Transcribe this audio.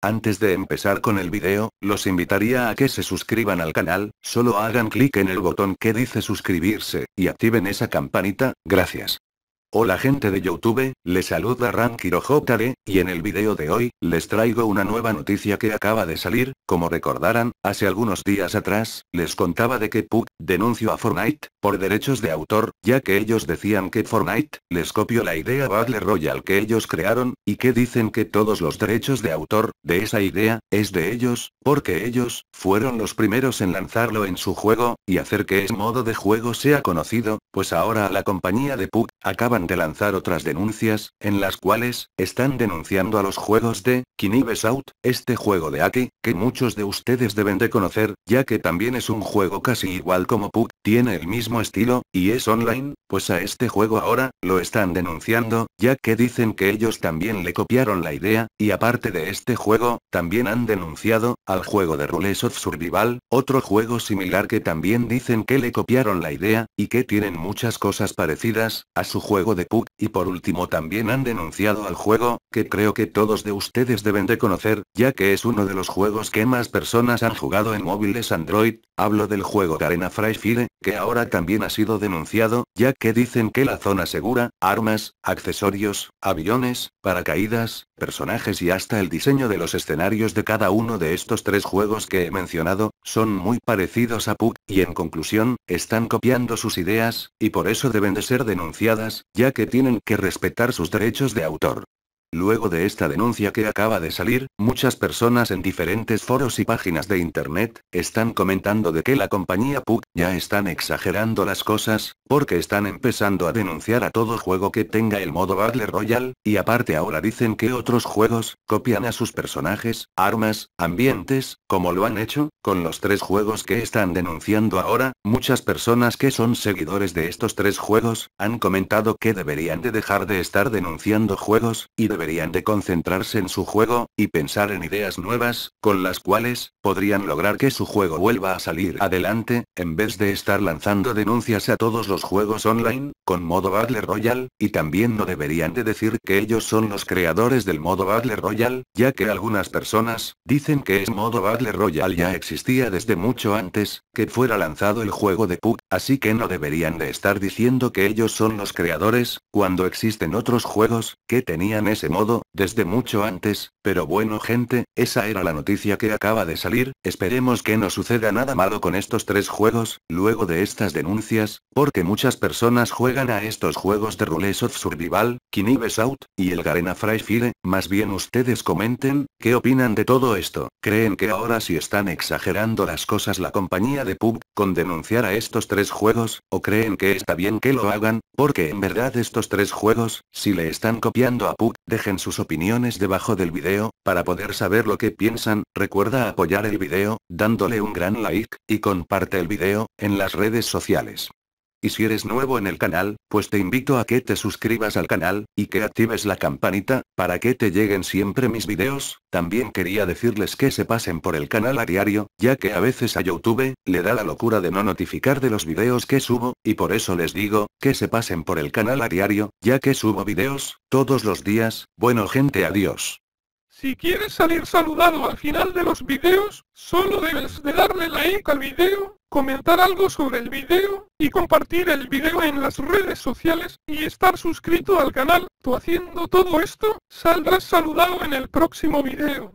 Antes de empezar con el video, los invitaría a que se suscriban al canal, solo hagan clic en el botón que dice suscribirse, y activen esa campanita, gracias. Hola gente de Youtube, les saluda Rankiro y en el video de hoy, les traigo una nueva noticia que acaba de salir, como recordarán, hace algunos días atrás, les contaba de que Pug, denunció a Fortnite, por derechos de autor, ya que ellos decían que Fortnite, les copió la idea Battle Royale que ellos crearon, y que dicen que todos los derechos de autor, de esa idea, es de ellos, porque ellos, fueron los primeros en lanzarlo en su juego, y hacer que ese modo de juego sea conocido, pues ahora la compañía de Pug, acaba de lanzar otras denuncias, en las cuales, están denunciando a los juegos de, Kinives Out, este juego de Aki, que muchos de ustedes deben de conocer, ya que también es un juego casi igual como Pug, tiene el mismo estilo, y es online, pues a este juego ahora, lo están denunciando, ya que dicen que ellos también le copiaron la idea, y aparte de este juego, también han denunciado, al juego de Rules of Survival, otro juego similar que también dicen que le copiaron la idea, y que tienen muchas cosas parecidas, a su juego de Pug, y por último también han denunciado al juego, que creo que todos de ustedes deben de conocer, ya que es uno de los juegos que más personas han jugado en móviles Android, hablo del juego Garena Fry Fire, que ahora también ha sido denunciado, ya que dicen que la zona segura, armas, accesorios, aviones, paracaídas, personajes y hasta el diseño de los escenarios de cada uno de estos tres juegos que he mencionado, son muy parecidos a Pug, y en conclusión, están copiando sus ideas, y por eso deben de ser denunciadas, ya que tienen que respetar sus derechos de autor. Luego de esta denuncia que acaba de salir, muchas personas en diferentes foros y páginas de internet, están comentando de que la compañía Pug, ya están exagerando las cosas, porque están empezando a denunciar a todo juego que tenga el modo Battle Royale, y aparte ahora dicen que otros juegos, copian a sus personajes, armas, ambientes, como lo han hecho, con los tres juegos que están denunciando ahora, muchas personas que son seguidores de estos tres juegos, han comentado que deberían de dejar de estar denunciando juegos, y deberían de concentrarse en su juego, y pensar en ideas nuevas, con las cuales, podrían lograr que su juego vuelva a salir adelante, en vez de estar lanzando denuncias a todos los juegos online, con modo Battle Royale, y también no deberían de decir que ellos son los creadores del modo Battle Royale, ya que algunas personas, dicen que es modo Battle Royale ya existía desde mucho antes, que fuera lanzado el juego de Pug, así que no deberían de estar diciendo que ellos son los creadores, cuando existen otros juegos, que tenían ese modo, desde mucho antes, pero bueno gente, esa era la noticia que acaba de salir, esperemos que no suceda nada malo con estos tres juegos, luego de estas denuncias, porque muchas personas juegan a estos juegos de Rules of Survival, Kinives Out, y el Garena Fry Fire, más bien ustedes comenten, ¿qué opinan de todo esto? ¿Creen que ahora si están exagerando las cosas la compañía de PUB, con denunciar a estos tres juegos, o creen que está bien que lo hagan, porque en verdad estos tres juegos, si le están copiando a PUB, dejen sus opiniones debajo del video, para poder saber lo que piensan, recuerda apoyar el video, dándole un gran like, y comparte el video, en las redes sociales. Y si eres nuevo en el canal, pues te invito a que te suscribas al canal, y que actives la campanita, para que te lleguen siempre mis videos, también quería decirles que se pasen por el canal a diario, ya que a veces a Youtube, le da la locura de no notificar de los videos que subo, y por eso les digo, que se pasen por el canal a diario, ya que subo videos, todos los días, bueno gente adiós. Si quieres salir saludado al final de los videos, solo debes de darle like al video, comentar algo sobre el video, y compartir el video en las redes sociales, y estar suscrito al canal. Tú haciendo todo esto, saldrás saludado en el próximo video.